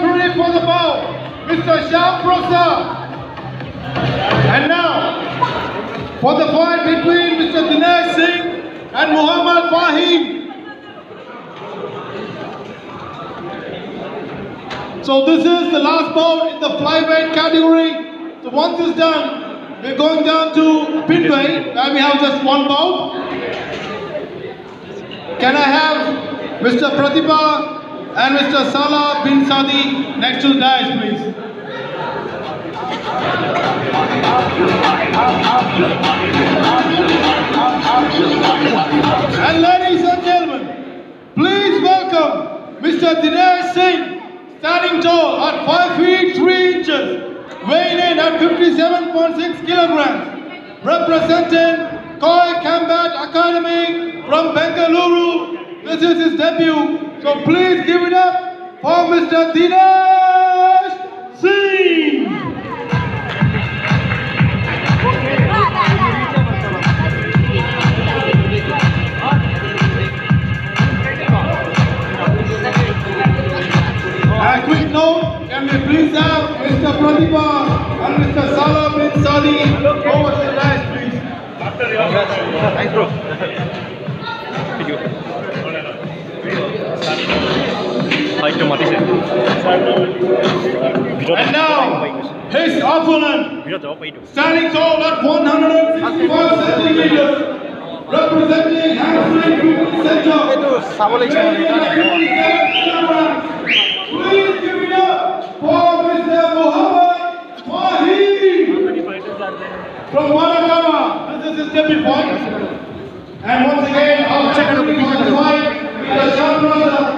referee for the bout, Mr. Shyam Prasad. And now, for the fight between Mr. Dinesh Singh and Muhammad Fahim. So this is the last bout in the flyweight category. So once it's done, we're going down to pinweight, where we have just one bout. Can I have Mr. Pratibha and Mr. Salah bin Sadi next to the dais, please? And ladies and gentlemen, please welcome Mr. Dinesh Singh, standing tall at 5 feet 3 inches, weighing in at 57.6 kilograms, representing Koi Combat Academy from Bengaluru. This is his debut, so please give it up for Mr. Dinesh Singh. A quick note, can we please have Mr. Pratibha and Mr. Salah bin Sadi over the dais, please? Thanks, bro. Like tomatis eh. And now, his opponent, standing tall at 155 centimeters, representing Hamstring Group Center. Please give it up for Mr. Muhammad Mahi from Wanakama. This is his debut point. And once again, our second point fight with the Shan brother.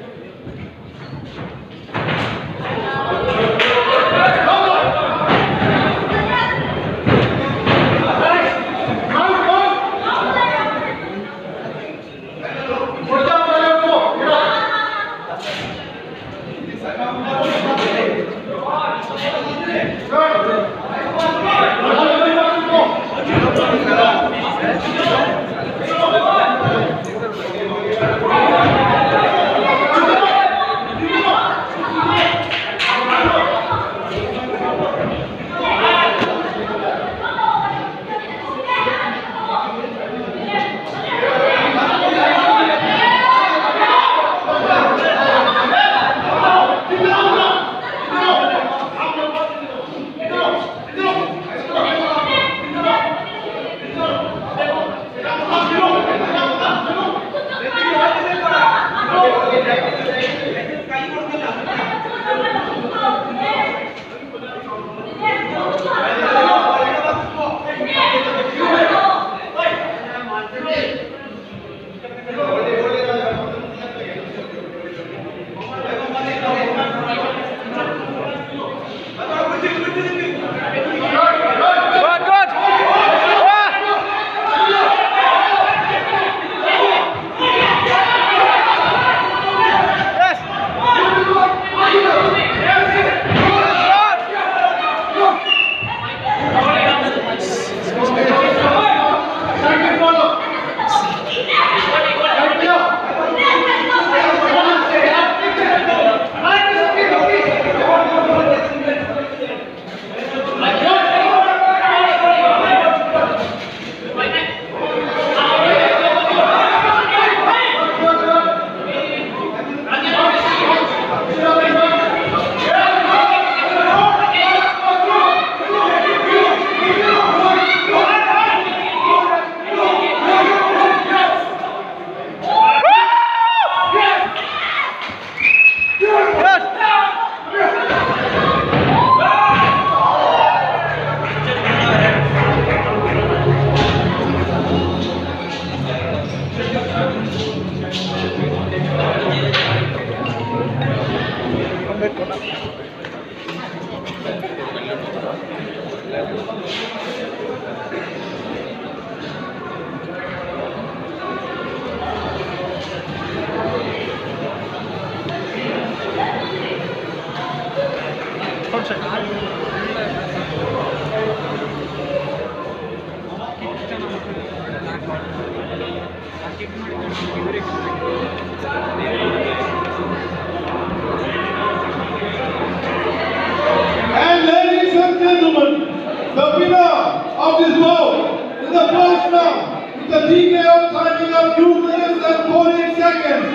the first round with the TKO timing of 2 minutes and 48 seconds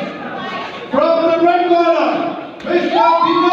from the red corner, Mr.